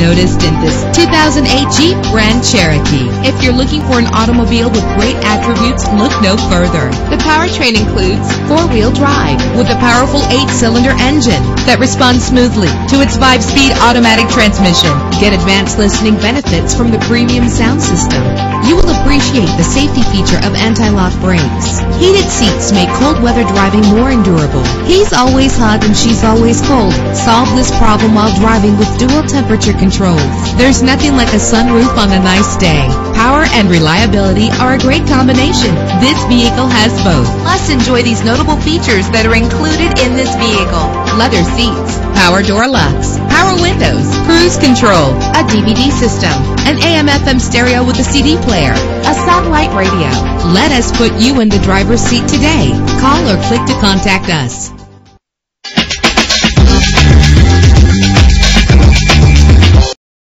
Noticed in this 2008 Jeep Grand Cherokee. If you're looking for an automobile with great attributes, look no further. The powertrain includes four-wheel drive with a powerful eight-cylinder engine that responds smoothly to its five-speed automatic transmission. Get advanced listening benefits from the premium sound system. Appreciate the safety feature of anti-lock brakes. Heated seats make cold weather driving more endurable. He's always hot and she's always cold. Solve this problem while driving with dual temperature controls. There's nothing like a sunroof on a nice day. Power and reliability are a great combination. This vehicle has both. Plus, enjoy these notable features that are included in this vehicle. Leather seats, power door locks, power windows, control, a DVD system, an AM FM stereo with a CD player, a satellite radio. Let us put you in the driver's seat today. Call or click to contact us.